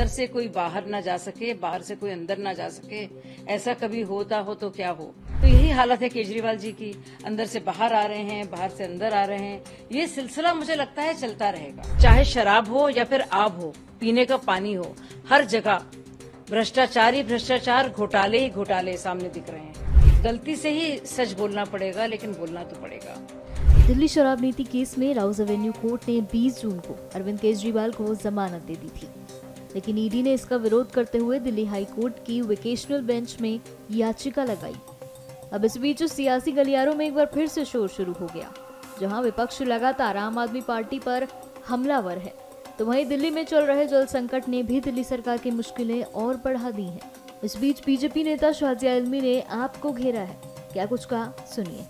अंदर से कोई बाहर ना जा सके, बाहर से कोई अंदर ना जा सके, ऐसा कभी होता हो तो क्या हो? तो यही हालत है केजरीवाल जी की। अंदर से बाहर आ रहे हैं, बाहर से अंदर आ रहे हैं। ये सिलसिला मुझे लगता है चलता रहेगा। चाहे शराब हो या फिर आब हो, पीने का पानी हो, हर जगह भ्रष्टाचार ही भ्रष्टाचार घोटाले ही घोटाले सामने दिख रहे हैं। गलती से ही सच बोलना पड़ेगा, लेकिन बोलना तो पड़ेगा। दिल्ली शराब नीति केस में राउस एवेन्यू कोर्ट ने 20 जून को अरविंद केजरीवाल को जमानत दे दी थी। लेकिन ईडी ने इसका विरोध करते हुए दिल्ली हाई कोर्ट की वेकेशनल बेंच में याचिका लगाई। अब इस बीच सियासी गलियारों में एक बार फिर से शोर शुरू हो गया, जहाँ विपक्ष लगातार आम आदमी पार्टी पर हमलावर है। तो वहीं दिल्ली में चल रहे जल संकट ने भी दिल्ली सरकार की मुश्किलें और बढ़ा दी हैं। इस बीच बीजेपी नेता शाजिया इल्मी ने आपको घेरा है। क्या कुछ कहा? सुनिए।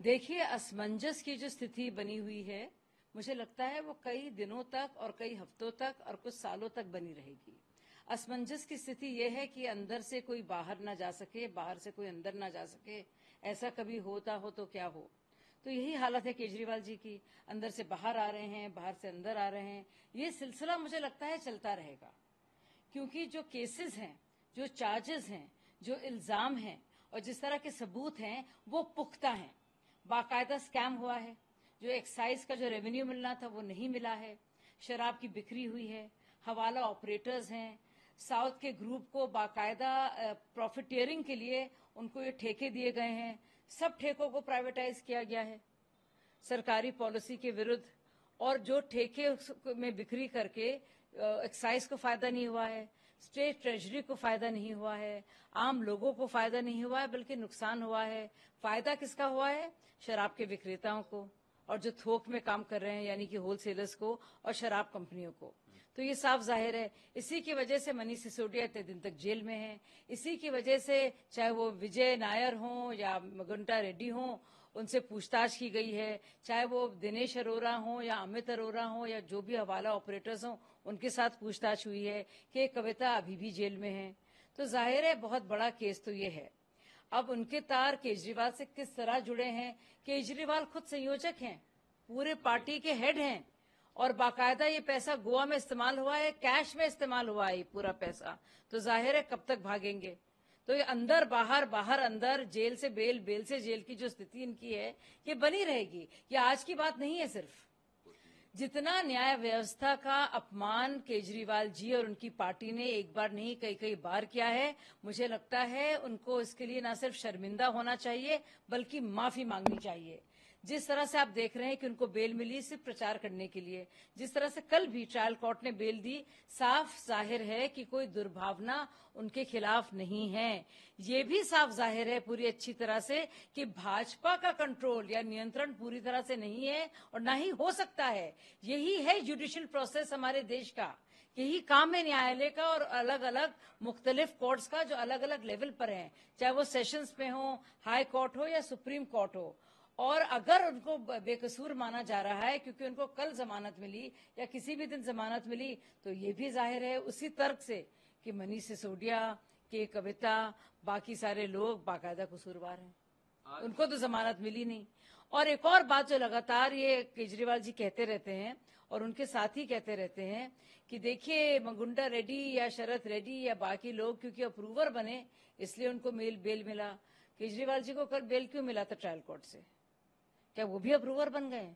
देखिए, असमंजस की जो स्थिति बनी हुई है मुझे लगता है वो कई दिनों तक और कई हफ्तों तक और कुछ सालों तक बनी रहेगी। असमंजस की स्थिति यह है कि अंदर से कोई बाहर ना जा सके, बाहर से कोई अंदर ना जा सके। ऐसा कभी होता हो तो क्या हो? तो यही हालत है केजरीवाल जी की। अंदर से बाहर आ रहे हैं, बाहर से अंदर आ रहे हैं। ये सिलसिला मुझे लगता है चलता रहेगा। क्योंकि जो केसेस हैं, जो चार्जेस हैं, जो इल्ज़ाम हैं और जिस तरह के सबूत हैं, वो पुख्ता हैं। बाकायदा स्कैम हुआ है। जो एक्साइज का जो रेवेन्यू मिलना था वो नहीं मिला है। शराब की बिक्री हुई है। हवाला ऑपरेटर्स हैं। साउथ के ग्रुप को बाकायदा प्रॉफिटियरिंग के लिए उनको ये ठेके दिए गए हैं। सब ठेकों को प्राइवेटाइज किया गया है। सरकारी पॉलिसी के विरुद्ध। और जो ठेके में बिक्री करके एक्साइज को फ़ायदा नहीं हुआ है। स्टेट ट्रेजरी को फ़ायदा नहीं हुआ है। आम लोगों को फ़ायदा नहीं हुआ है, बल्कि नुकसान हुआ है। फ़ायदा किसका हुआ है? शराब के विक्रेताओं को। और जो थोक में काम कर रहे हैं, यानी कि होलसेलर्स को और शराब कंपनियों को। तो ये साफ़ ज़ाहिर है, इसी की वजह से मनीष सिसोदिया इतने दिन तक जेल में है। इसी की वजह से चाहे वो विजय नायर हो या मगुंटा रेड्डी हो, उनसे पूछताछ की गई है। चाहे वो दिनेश अरोरा हो या अमित अरोरा हो या जो भी हवाला ऑपरेटर्स हो, उनके साथ पूछताछ हुई है कि कविता अभी भी जेल में है। तो ज़ाहिर है, बहुत बड़ा केस तो ये है। अब उनके तार केजरीवाल से किस तरह जुड़े हैं? केजरीवाल खुद संयोजक हैं, पूरे पार्टी के हेड हैं, और बाकायदा ये पैसा गोवा में इस्तेमाल हुआ है कैश में इस्तेमाल हुआ है ये पूरा पैसा? तो ज़ाहिर है कब तक भागेंगे? तो ये अंदर, बाहर बाहर, अंदर, जेल से बेल बेल से जेल की जो स्थिति इनकी है, ये बनी रहेगी। ये आज की बात नहीं है सिर्फ़। जितना न्याय व्यवस्था का अपमान केजरीवाल जी और उनकी पार्टी ने एक बार नहीं कई कई बार किया है, मुझे लगता है उनको इसके लिए न सिर्फ़ शर्मिंदा होना चाहिए, बल्कि माफ़ी मांगनी चाहिए। जिस तरह से आप देख रहे हैं कि उनको बेल मिली सिर्फ़ प्रचार करने के लिए, जिस तरह से कल भी ट्रायल कोर्ट ने बेल दी, साफ़ ज़ाहिर है कि कोई दुर्भावना उनके खिलाफ नहीं है। ये भी साफ़ ज़ाहिर है पूरी अच्छी तरह से कि भाजपा का कंट्रोल या नियंत्रण पूरी तरह से नहीं है और ना ही हो सकता है। यही है जुडिशियल प्रोसेस हमारे देश का। यही काम है न्यायालय का और अलग अलग मुख्तलिफ़ कोर्ट्स का जो अलग अलग लेवल पर हैं, चाहे वो सेशंस में हो हाई कोर्ट हो या सुप्रीम कोर्ट हो। और अगर उनको बेकसूर माना जा रहा है क्योंकि उनको कल जमानत मिली या किसी भी दिन जमानत मिली तो ये भी ज़ाहिर है उसी तर्क से कि मनीष सिसोदिया के कविता बाकी सारे लोग बाकायदा कसूरवार हैं। उनको तो जमानत मिली नहीं। और एक और बात जो लगातार ये केजरीवाल जी कहते रहते हैं और उनके साथ ही कहते रहते हैं कि देखिए मंगुंडा रेड्डी या शरद रेड्डी या बाकी लोग क्योंकि अप्रूवर बने इसलिए उनको मेल बेल मिला। केजरीवाल जी को कल बेल क्यों मिला था ट्रायल कोर्ट से? क्या वो भी अप्रूवर बन गए?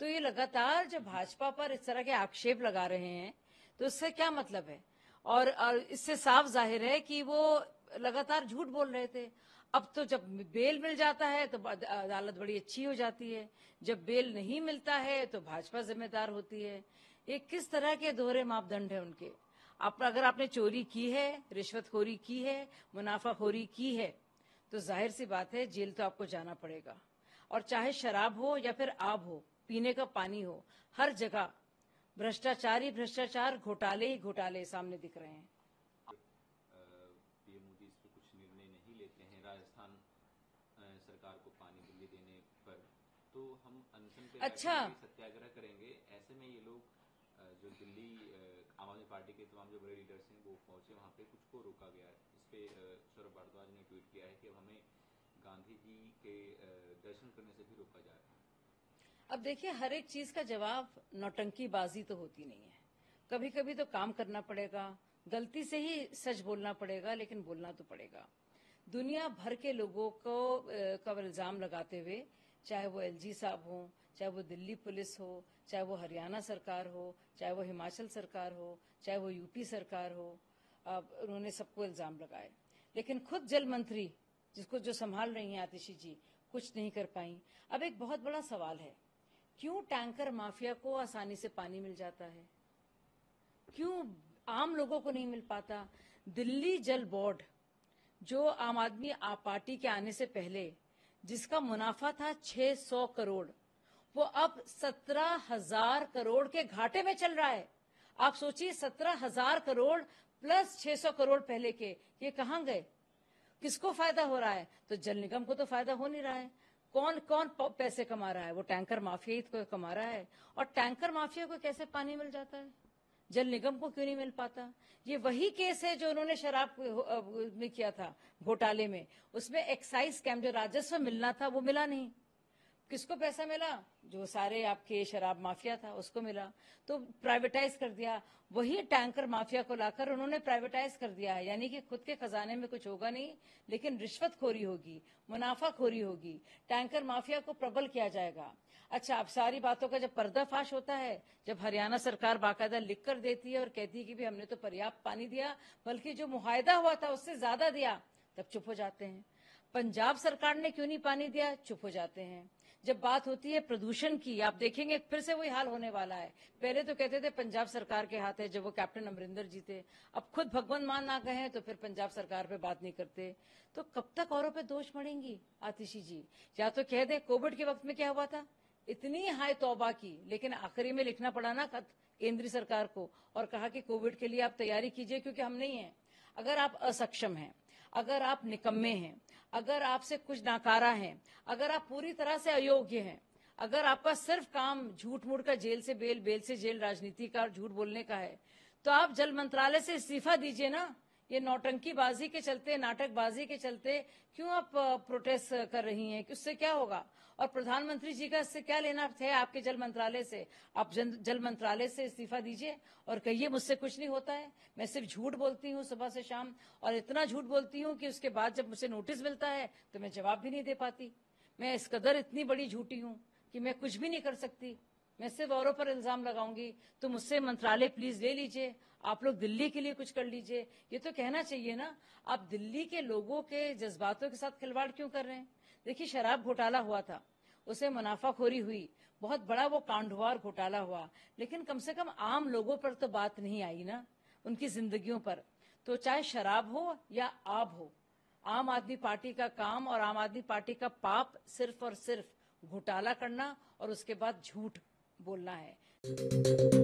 तो ये लगातार जब भाजपा पर इस तरह के आक्षेप लगा रहे हैं तो इससे क्या मतलब है? और, और इससे साफ़ ज़ाहिर है कि वो लगातार झूठ बोल रहे थे। अब तो जब बेल मिल जाता है तो अदालत बड़ी अच्छी हो जाती है। जब बेल नहीं मिलता है तो भाजपा जिम्मेदार होती है। ये किस तरह के दोहरे मापदंड है उनके? आप अगर आपने चोरी की है रिश्वतखोरी की है मुनाफाखोरी की है तो ज़ाहिर सी बात है जेल तो आपको जाना पड़ेगा। और चाहे शराब हो या फिर आब हो पीने का पानी हो हर जगह भ्रष्टाचार ही भ्रष्टाचार घोटाले ही घोटाले सामने दिख रहे हैं। पीएम मोदी इस पर कुछ निर्णय नहीं लेते हैं राजस्थान सरकार को पानी दिल्ली देने पर। तो हम अनशन पे अच्छा। सत्याग्रह करेंगे। ऐसे में ये लोग जो दिल्ली आम आदमी पार्टी के तमाम जो बड़े लीडर्स हैं वो पहुँचे वहाँ पे कुछ को रोका गया है। इस पे सौरभ भारद्वाज ने ट्वीट किया है कि हमें गांधी जी के दर्शन करने से भी रोका जा रहा है। अब देखिए, हर एक चीज़ का जवाब नौटंकीबाजी तो होती नहीं है। कभी कभी तो काम करना पड़ेगा, गलती से ही सच बोलना पड़ेगा, लेकिन बोलना तो पड़ेगा। दुनिया भर के लोगों को का इल्ज़ाम लगाते हुए, चाहे वो एलजी साहब हो, चाहे वो दिल्ली पुलिस हो, चाहे वो हरियाणा सरकार हो, चाहे वो हिमाचल सरकार हो, चाहे वो यूपी सरकार हो, अब उन्होंने सबको इल्ज़ाम लगाए। लेकिन खुद जल मंत्री जिसको जो संभाल रही हैं आतिशी जी, कुछ नहीं कर पाई। अब एक बहुत बड़ा सवाल है, क्यों टैंकर माफिया को आसानी से पानी मिल जाता है? क्यों आम लोगों को नहीं मिल पाता? दिल्ली जल बोर्ड, जो आम आदमी पार्टी के आने से पहले, जिसका मुनाफा था 600 करोड़, वो अब सत्रह हज़ार करोड़ के घाटे में चल रहा है। आप सोचिए, सत्रह हज़ार करोड़ प्लस 600 करोड़ पहले के, ये कहाँ गए? किसको फ़ायदा हो रहा है? तो जल निगम को तो फ़ायदा हो नहीं रहा है। कौन कौन पैसे कमा रहा है? वो टैंकर माफिया को कमा रहा है। और टैंकर माफिया को कैसे पानी मिल जाता है? जल निगम को क्यों नहीं मिल पाता? ये वही केस है जो उन्होंने शराब में किया था, घोटाले में। उसमें एक्साइज स्कैम जो राजस्व मिलना था, वो मिला नहीं। किसको पैसा मिला? जो सारे आपके शराब माफिया था, उसको मिला। तो प्राइवेटाइज कर दिया। वही टैंकर माफिया को लाकर उन्होंने प्राइवेटाइज कर दिया है। यानी कि खुद के खजाने में कुछ होगा नहीं, लेकिन रिश्वतखोरी होगी, मुनाफाखोरी होगी। टैंकर माफिया को प्रबल किया जाएगा। अच्छा अब सारी बातों का जब पर्दाफाश होता है, जब हरियाणा सरकार बाकायदा लिख कर देती है और कहती है कि भी हमने तो पर्याप्त पानी दिया, बल्कि जो मुहिदा हुआ था उससे ज़्यादा दिया, तब चुप हो जाते हैं। पंजाब सरकार ने क्यों नहीं पानी दिया? चुप हो जाते हैं। जब बात होती है प्रदूषण की, आप देखेंगे फिर से वही हाल होने वाला है। पहले तो कहते थे पंजाब सरकार के हाथ है, जब वो कैप्टन अमरिंदर जी थे। अब खुद भगवंत मान ना गए तो फिर पंजाब सरकार पे बात नहीं करते। तो कब तक औरों पे दोष मड़ेंगी आतिशी जी? या तो कह दे, कोविड के वक्त में क्या हुआ था? इतनी हाई तौबा की, लेकिन आखिरी में लिखना पड़ा ना खत केंद्रीय सरकार को, और कहा कि कोविड के लिए आप तैयारी कीजिए, क्योंकि हम नहीं है। अगर आप असक्षम हैं, अगर आप निकम्मे हैं अगर आपसे कुछ नाकारा है, अगर आप पूरी तरह से अयोग्य हैं, अगर आपका सिर्फ़ काम झूठ मूठ का जेल से बेल बेल से जेल राजनीति का झूठ बोलने का है तो आप जल मंत्रालय से इस्तीफा दीजिए ना। ये नौटंकी बाजी के चलते, नाटकबाजी के चलते क्यों आप प्रोटेस्ट कर रही हैं? कि उससे क्या होगा? और प्रधानमंत्री जी का इससे क्या लेना है आपके जल मंत्रालय से? आप जल मंत्रालय से इस्तीफा दीजिए और कहिए मुझसे कुछ नहीं होता है। मैं सिर्फ़ झूठ बोलती हूँ सुबह से शाम और इतना झूठ बोलती हूँ कि उसके बाद जब मुझे नोटिस मिलता है तो मैं जवाब भी नहीं दे पाती। मैं इस कदर इतनी बड़ी झूठी हूँ कि मैं कुछ भी नहीं कर सकती। मैं सिर्फ़ औरों पर इल्ज़ाम लगाऊँगी। तो मुझसे मंत्रालय प्लीज़ ले लीजिए। आप लोग दिल्ली के लिए कुछ कर लीजिए। ये तो कहना चाहिए ना, आप दिल्ली के लोगों के जज्बातों के साथ खिलवाड़ क्यों कर रहे हैं? देखिए, शराब घोटाला हुआ था। उसे मुनाफाखोरी हुई। बहुत बड़ा वो कांडवार घोटाला हुआ। लेकिन कम से कम आम लोगों पर तो बात नहीं आई ना, उनकी जिंदगियों पर। तो चाहे शराब हो या आब हो, आम आदमी पार्टी का काम और आम आदमी पार्टी का पाप सिर्फ़ और सिर्फ़ घोटाला करना और उसके बाद झूठ बोलना है।